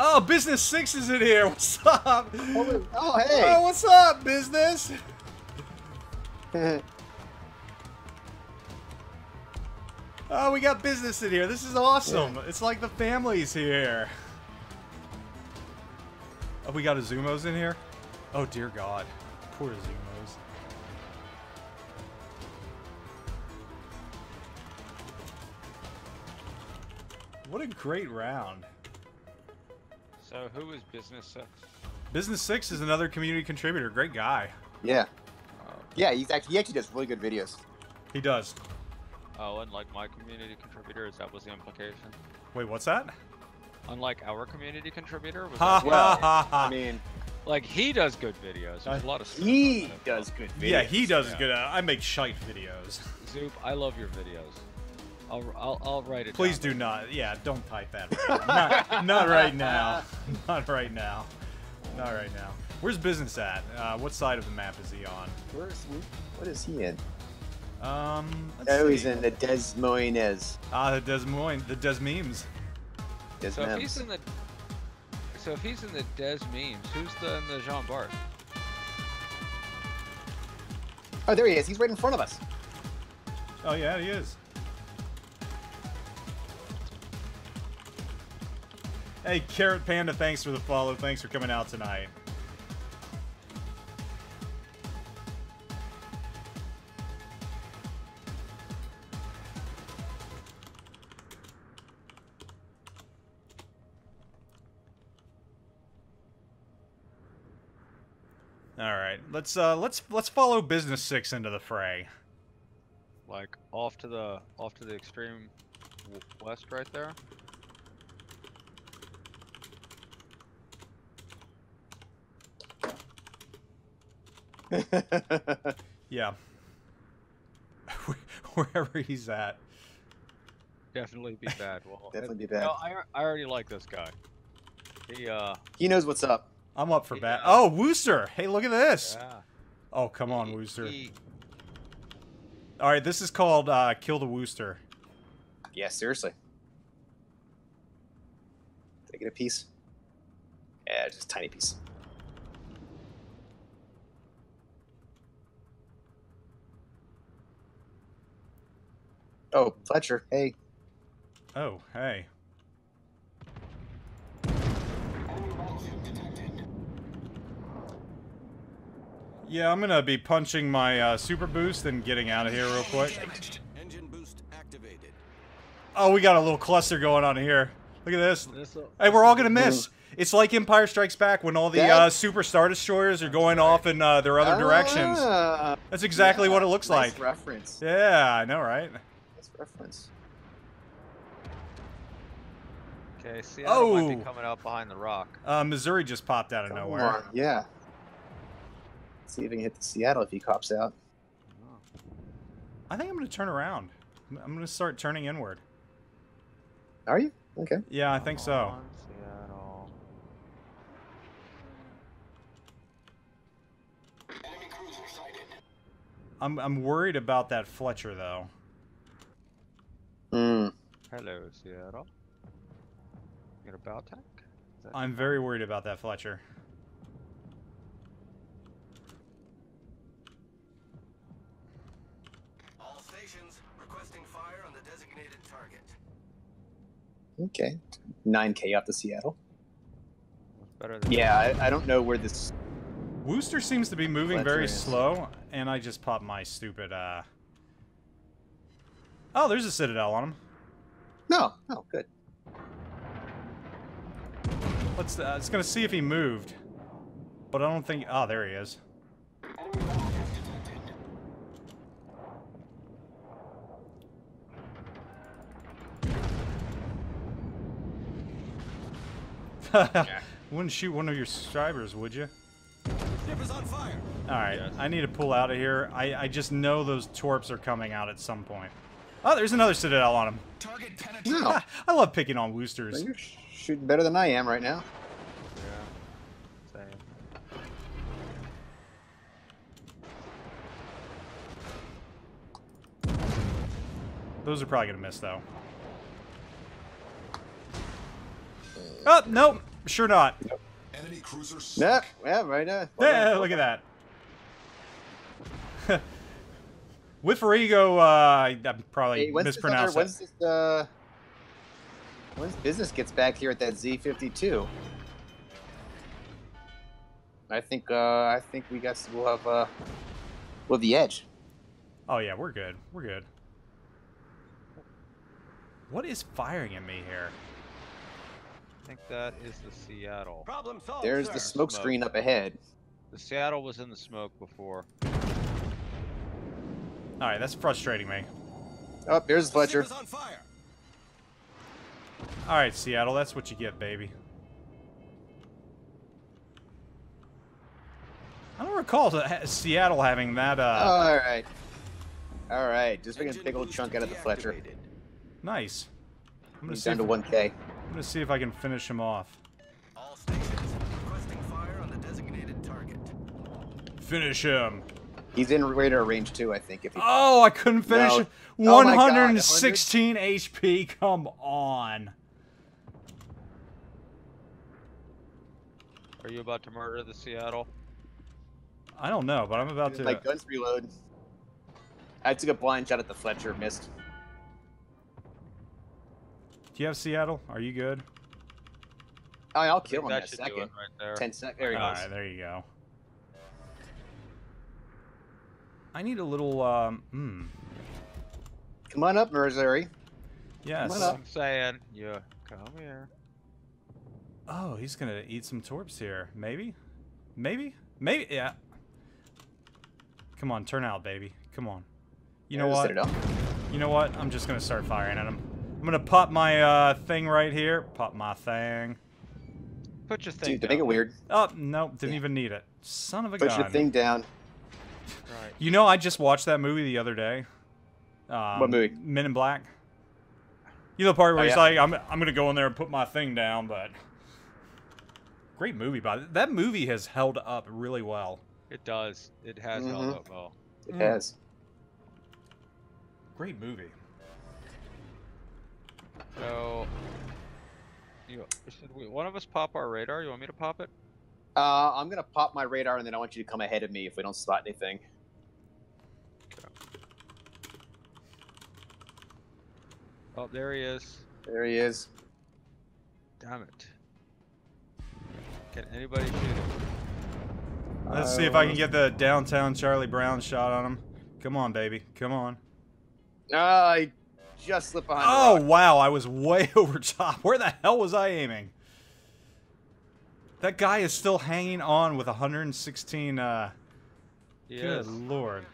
Oh, Business 6 is in here. What's up? Oh, oh, hey. Oh, what's up, Business? Oh, we got business in here. This is awesome. Yeah. It's like the family's here. Oh, we got Izumos in here? Oh, dear God. Poor Izumos. What a great round. So, who is Business 6? Business 6 is another community contributor. Great guy. Yeah. Yeah, he's actually, he actually does really good videos. He does. Oh, unlike my community contributors, that was the implication. Wait, what's that? Unlike our community contributor, was ha, well, I mean, like he does good videos. There's a lot of he does good videos. Yeah, he does yeah. good. Uh, I make shite videos. Zoop, I love your videos. I'll I'll, I'll write it. Please do not. Yeah, don't type that. Right not, not right now. Not right now. Not right now. Where's business at? Uh, what side of the map is he on? Where's what is he in? Um. Oh, see. he's in the Des Moines. Ah, the Des Moines, the Des Memes. Des so if he's in the, so if he's in the Des Memes, who's the in the Jean Bart? Oh, there he is. He's right in front of us. Oh yeah, he is. Hey, Carrot Panda, thanks for the follow. Thanks for coming out tonight. All right, let's uh, let's let's follow Business Six into the fray. Like off to the off to the extreme west, right there. yeah. Wherever he's at. Definitely be bad. Well, definitely be bad. No, I, I already like this guy. He uh. He knows what's up. I'm up for yeah. bat. Oh, Worcester! Hey, look at this. Yeah. Oh, come on, Worcester. All right, this is called uh, Kill the Worcester. Yeah, seriously. Did I get a piece? Yeah, just a tiny piece. Oh, Fletcher, hey. Oh, hey. Yeah, I'm gonna be punching my uh, super boost and getting out of here real quick. Oh, we got a little cluster going on here. Look at this. Hey, we're all gonna miss. It's like Empire Strikes Back when all the uh, super star destroyers are going off in uh, their other directions. Ah. That's exactly yeah, what it looks nice like. reference. Yeah, I know, right? Nice reference. Okay, Seattle oh. might be coming out behind the rock. Uh, Missouri just popped out of Come nowhere. On. Yeah. See if we can hit the Seattle if he cops out. I think I'm going to turn around. I'm going to start turning inward. Are you? Okay. Yeah, I think so. I'm I'm worried about that Fletcher though. Hmm. Hello, Seattle. You got a bow attack? I'm very worried about that Fletcher. All stations requesting fire on the designated target. Okay. 9k up to Seattle. Better than yeah, I, I, don't know where this... Worcester seems to be moving very is. slow, and I just popped my stupid, uh... Oh, there's a Citadel on him. No. Oh, good. Let's, uh, it's gonna see if he moved. But I don't think... Oh, there he is. Wouldn't shoot one of your subscribers, would you? Ship is on fire. All right, yes. I need to pull out of here. I, I just know those torps are coming out at some point. Oh, there's another Citadel on him. Target penetrated. No. I love picking on Worcesters. Well, you're shooting better than I am right now. Yeah. Same. Those are probably going to miss, though. Oh, nope. Sure not. Nope. Enemy cruiser. Yeah, yeah, right. Uh, yeah, look at that. Whifferigo, uh, I'm probably hey, when's mispronounced other, when's this, uh, when's business gets back here at that Z52? I think, uh, I think we got, we'll have, uh, we'll have the edge. Oh yeah, we're good. We're good. What is firing at me here? I think that is the Seattle. Problem solved. There's sir. the smoke, Smoke. screen up ahead. The Seattle was in the smoke before. All right, that's frustrating me. Oh, there's Fletcher. Ship on fire. All right, Seattle, that's what you get, baby. I don't recall Seattle having that. Uh, All right. All right, just making a Engine big old chunk out of the Fletcher. nice. I'm gonna He's see. down If, to 1K. I'm gonna see if I can finish him off. All stations requesting fire on the designated target. Finish him. He's in radar range too, I think. If he, Oh, I couldn't finish. No. it. Oh my God, 116 HP. Come on. Are you about to murder the Seattle? I don't know, but I'm about to. my guns reload. I took a blind shot at the Fletcher, missed. Do you have Seattle? Are you good? Oh, I'll kill him in that a second. right there. Ten sec. There he All goes. right, there you go. I need a little. Um. Hmm. Come on up, Missouri. Yes. Come on up. I'm saying, you come here. Oh, he's gonna eat some torps here. Maybe? Maybe? Maybe? Yeah. Come on, turn out, baby. Come on. You know what? You know what? I'm just gonna start firing at him. I'm gonna pop my uh, thing right here. Pop my thing. Put your thing Dude, to down. make it weird, Oh, no, didn't even need it. Son of a put gun. your thing down. Right. You know, I just watched that movie the other day. Um, What movie? Men in Black. You know the part where Oh, he's yeah. like, "I'm I'm gonna go in there and put my thing down," but great movie. By that movie has held up really well. It does. It has Mhm. held up well. It Mm. has. Great movie. So, you should we, one of us pop our radar? You want me to pop it? Uh, I'm gonna pop my radar, and then I want you to come ahead of me if we don't spot anything. Oh, there he is. There he is. Damn it. Can anybody shoot him? Let's see if I can get the downtown Charlie Brown shot on him. Come on, baby. Come on. Ah, I just slipped behind. Oh wow, I was way over top. Where the hell was I aiming? That guy is still hanging on with 116. Uh, He good is. lord.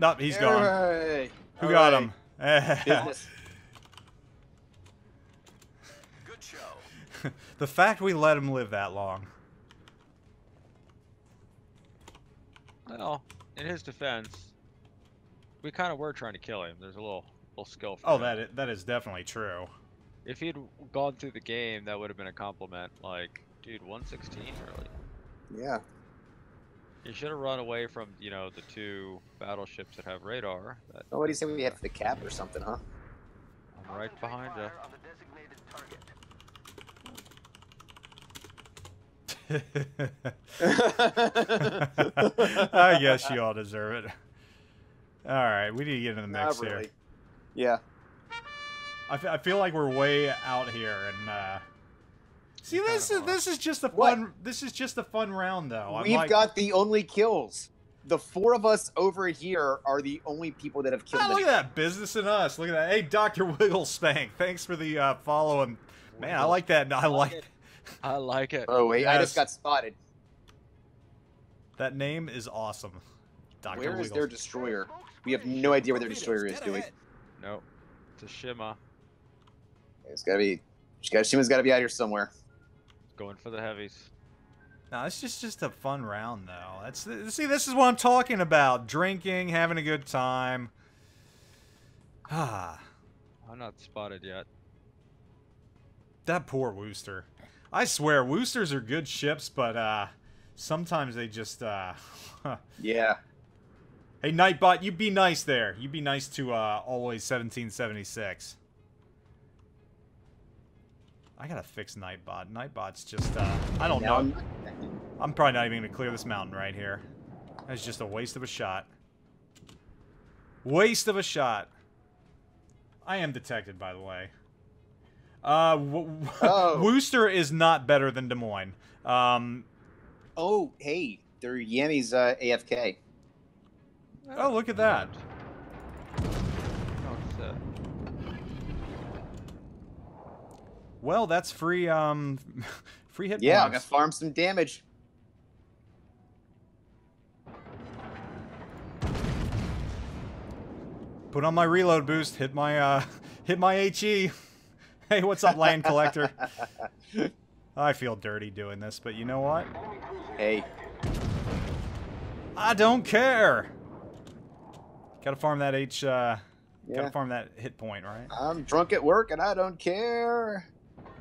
Nope, he's gone. Alright. Who got Alright. him? Business. Good show. the fact we let him live that long. Well, in his defense, we kind of were trying to kill him. There's a little, little skill. For Oh, him. that is, that is definitely true. If he'd gone through the game, that would have been a compliment. Like, dude, 116 really. Yeah. He should have run away from, you know, the two battleships that have radar. That, Oh, what do you say we had for the cap or something, huh? I'm right behind you. I guess you all deserve it. All right, we need to get in the Not mix here. Yeah. I, I feel like we're way out here, and uh, see, this is this is just a What? fun. This is just a fun round, though. I'm We've like, got the only kills. The four of us over here are the only people that have killed. Ah, look at that business in us. Look at that. Hey, Doctor Wigglespank, thanks for the uh, follow. And man, I like that. I like it. I like it. Oh wait, I just got spotted. that name is awesome. Doctor Where is Wiggles. their destroyer? We have no idea where their destroyer is, do we? Nope. It's a Shima. It's gotta be. Shima's gotta be out here somewhere. Going for the heavies. No, it's just just a fun round, though. That's see, this is what I'm talking about: drinking, having a good time. Ah, I'm not spotted yet. that poor Worcester. I swear, Worcesters are good ships, but uh, sometimes they just uh. Yeah. hey, Nightbot, you be nice there. You be nice to uh, always 1776. I gotta fix Nightbot. Nightbot's just, uh, I don't know. I'm, I'm probably not even gonna clear this mountain right here. That's just a waste of a shot. Waste of a shot. I am detected, by the way. Uh, oh. Worcester is not better than Des Moines. Um, oh, hey, they're Yammy's uh, AFK. Oh, look at that. Well, that's free, um, free hit Yeah, points. I'm gonna farm some damage. Put on my reload boost, hit my, uh, hit my HE. hey, what's up, land collector? I feel dirty doing this, but you know what? Hey. I don't care. Gotta farm that H, uh, yeah. gotta farm that hit point, right? I'm drunk at work and I don't care.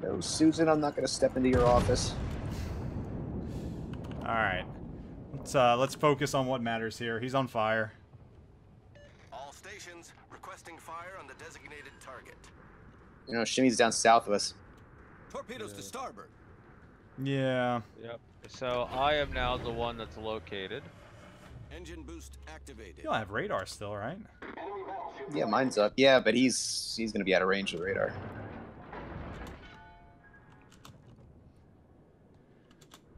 No, Susan, I'm not going to step into your office. All right. Let's uh, let's focus on what matters here. He's on fire. All stations requesting fire on the designated target. You know, Shimmy's down south of us. Torpedoes yeah. to starboard. Yeah. Yep. So I am now the one that's located. Engine boost activated. You'll have radar still, right? Yeah, mine's up. Yeah, but he's he's gonna be out of range of the radar.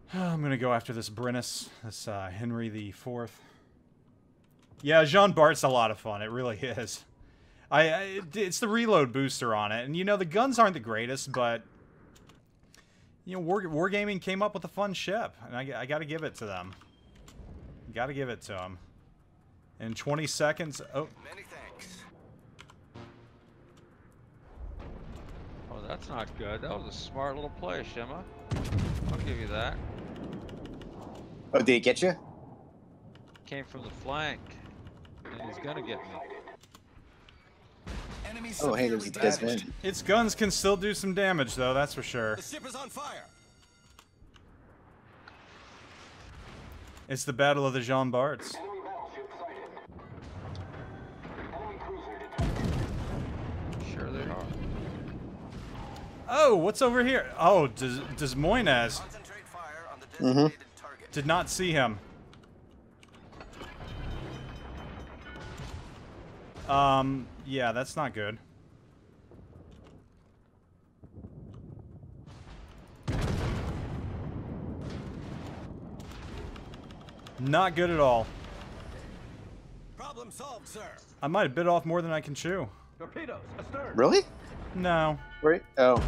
I'm gonna go after this Brennus, this uh, Henry the Fourth. Yeah, Jean Bart's a lot of fun. It really is. I, I, it's the reload booster on it, and you know the guns aren't the greatest, but you know War, Wargaming came up with a fun ship, and I, I got to give it to them. Got to give it to them. In 20 seconds. Oh. Many thanks. Oh, that's not good. That was a smart little play, Shima. I'll give you that. Oh, did he get you? Came from the flank. And he's gonna get me. oh, hey, there's Desmond. Its guns can still do some damage, though, that's for sure. The ship is on fire. It's the Battle of the Jean Barts. Sure they are. Oh, what's over here? Oh, Des, Des Moines. Mm-hmm. Did not see him. Um, yeah, that's not good. Not good at all. Problem solved, sir. I might have bit off more than I can chew. Torpedoes, astern. Really? No. Right? Oh.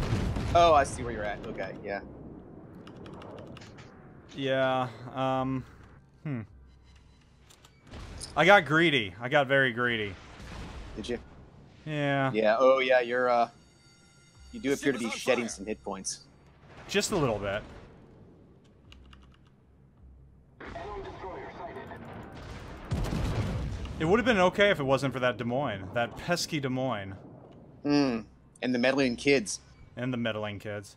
Oh, I see where you're at. Okay, yeah. Yeah, um, hmm. I got greedy. I got very greedy. Did you? Yeah. Yeah, oh yeah, you're, uh, you do appear to be shedding fire. some hit points. Just a little bit. It would have been okay if it wasn't for that Des Moines. That pesky Des Moines. Hmm. And the meddling kids. And the meddling kids.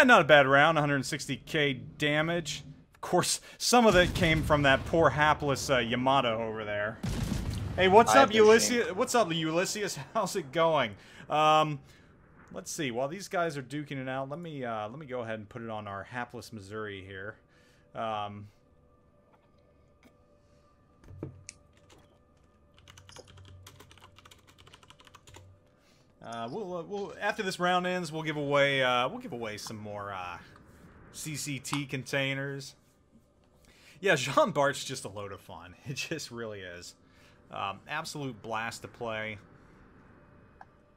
Eh, not a bad round. 160k damage. Of course, some of it came from that poor hapless uh, Yamato over there. Hey, what's I up, Ulysses? What's up, Ulysses? How's it going? Um, let's see. While these guys are duking it out, let me uh, let me go ahead and put it on our hapless Missouri here. Um, uh, we'll, uh, we'll after this round ends, we'll give away uh, we'll give away some more uh, CCT containers. Yeah, Jean Bart's just a load of fun. It just really is. Um, absolute blast to play.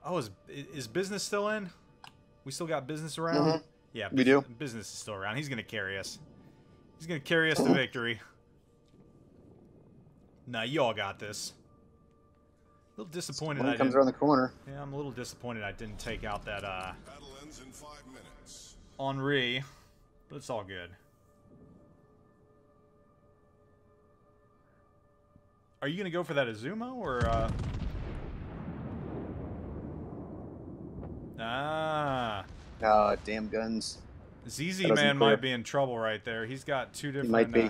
Oh, is is business still in? We still got business around. Mm -hmm. Yeah, we do. Business is still around. He's gonna carry us. He's gonna carry us to victory. Nah, you all got this. A little disappointed. One I comes around the corner. Yeah, I'm a little disappointed I didn't take out that uh, Henri, but it's all good. Are you gonna go for that Izumo or? Uh... Ah. Oh, damn guns. ZZ Man might be in trouble right there. He's got two different. He might be. Uh,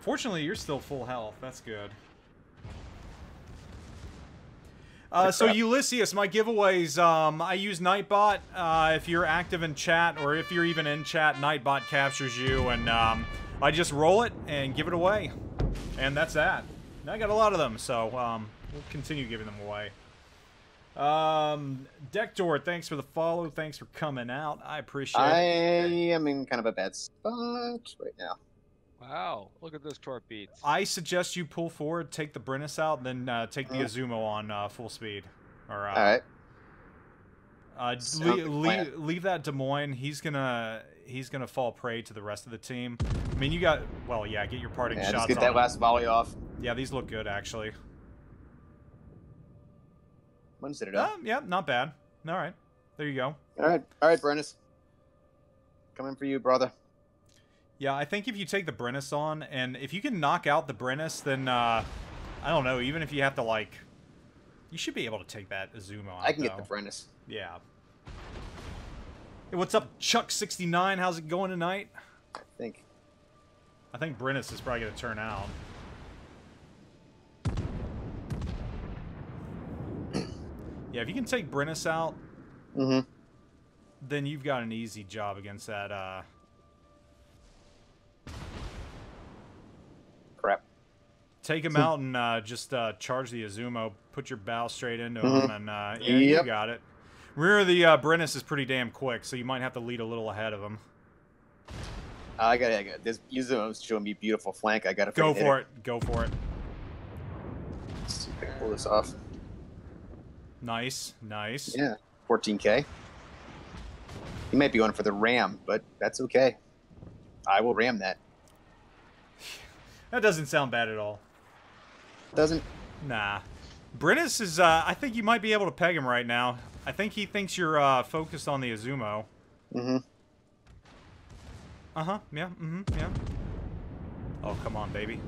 Fortunately, you're still full health. That's good. Uh, so Ulysses, my giveaways. Um, I use Nightbot. Uh, if you're active in chat, or if you're even in chat, Nightbot captures you, and um, I just roll it and give it away, and that's that. And I got a lot of them, so um, we'll continue giving them away. Um, Dektor, thanks for the follow. Thanks for coming out. I appreciate I it. I am in kind of a bad spot right now. Wow, look at those torp beats. I suggest you pull forward, take the Brennus out, and then uh, take the uh-huh. On uh, full speed. Or, uh, All right. Uh, leave, leave, leave, that Des Moines. He's gonna he's gonna fall prey to the rest of the team. I mean, you got well, yeah. Get your parting yeah, shots. Just get that him. last volley off. Yeah, these look good actually. One set it up. Uh, yeah, not bad. All right, there you go. All right, all right, Brennus. Coming for you, brother. Yeah, I think if you take the Brennus on, and if you can knock out the Brennus, then, uh, I don't know, even if you have to, like, you should be able to take that Izumo on. I can though. get the Brennus. Yeah. Hey, what's up, Chuck69? How's it going tonight? I think. I think Brennus is probably going to turn out. yeah, if you can take Brennus out, mm -hmm. then you've got an easy job against that, uh, Take him out and uh, just uh, charge the Izumo. Put your bow straight into mm -hmm. him, and uh, yeah, yep. you got it. Rear of the uh, Brennus is pretty damn quick, so you might have to lead a little ahead of him. I got it. This Izumo's showing me beautiful flank. I got to go for it. it. Go for it. Let's see if I can pull this off. Nice, nice. Yeah, 14k. He might be going for the ram, but that's okay. I will ram that. That doesn't sound bad at all. Doesn't? Nah. Brennus is, uh, I think you might be able to peg him right now. I think he thinks you're, uh, focused on the Izumo. Mm-hmm. Uh-huh, yeah, mm-hmm, yeah. Oh, come on, baby.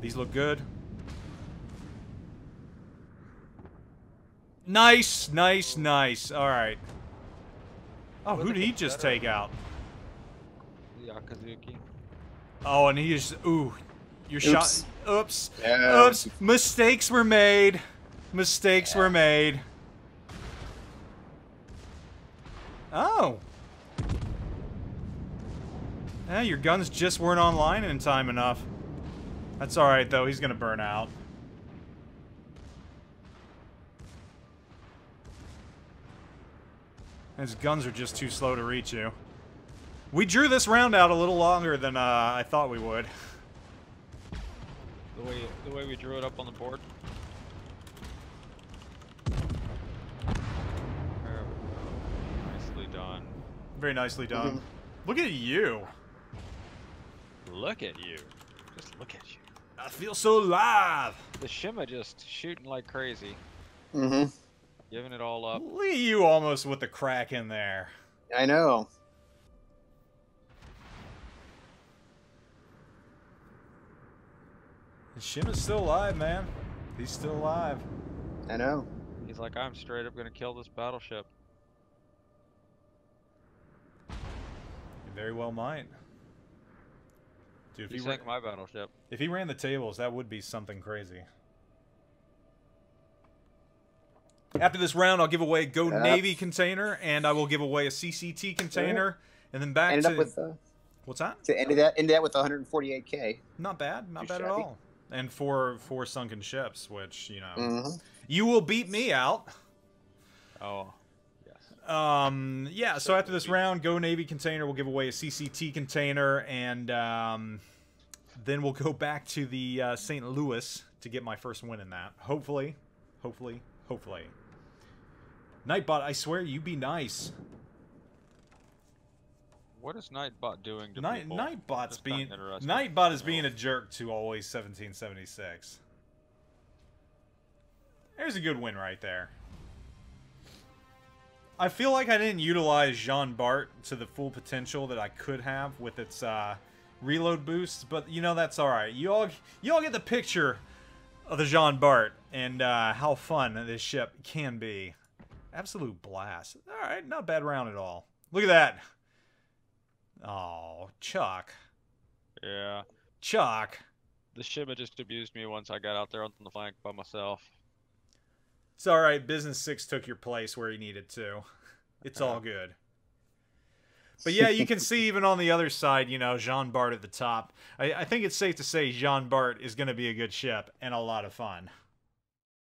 These look good. Nice, nice, nice. All right. Oh, who did he just take out? Yakazuki. Oh, and he is, ooh, your Oops. shot. Oops. Yeah. Oops. Mistakes were made. Mistakes yeah. were made. Oh. Yeah, your guns just weren't online in time enough. That's alright, though. He's gonna burn out. His guns are just too slow to reach you. We drew this round out a little longer than uh, I thought we would. The way the way we drew it up on the board. Nicely done. Very nicely done. Mm -hmm. Look at you. Look at you. Just look at you. I feel so alive. The Shima just shooting like crazy. Mm-hmm. Giving it all up. Look at you almost with the crack in there. I know. Shima's still alive, man. He's still alive. I know. He's like, I'm straight up gonna kill this battleship. You very well might. Dude, if he, he sank my battleship. If he ran the tables, that would be something crazy. After this round, I'll give away a Go yep. Navy container, and I will give away a CCT container, and then back Ended to... Up with, uh, What's that? To end that, end that with 148k. Not bad, not Too bad shabby. at all and four four sunken ships, which you know mm -hmm. you will beat me out. Oh, yes. Um, yeah. So, so after this round, Go Navy container will give away a CCT container, and um, then we'll go back to the uh, St. Louis to get my first win in that. Hopefully, hopefully, hopefully. Nightbot, I swear you be nice. What is Nightbot doing to Night, people? Nightbot's being. Nightbot is being a jerk to always 1776. There's a good win right there. I feel like I didn't utilize Jean Bart to the full potential that I could have with its uh, reload boosts, but you know that's all right. You all you all get the picture of the Jean Bart and uh, how fun this ship can be. Absolute blast. All right, not bad round at all. Look at that. Oh, Chuck. Yeah. Chuck. The Shima just abused me once I got out there on the flank by myself. It's all right. Business six took your place where he needed to. It's all good. But yeah, you can see even on the other side, you know, Jean Bart at the top. I, I think it's safe to say Jean Bart is going to be a good ship and a lot of fun.